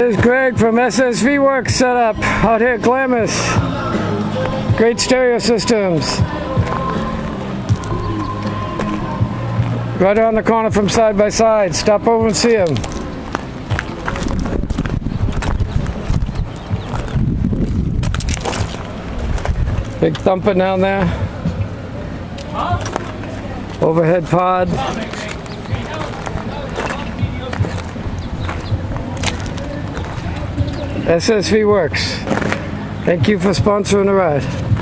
This is Greg from SSV Works setup out here at Glamis. Great stereo systems. Right around the corner from side by side. Stop over and see them. Big thumper down there. Overhead pod. SSV Works. Thank you for sponsoring the ride.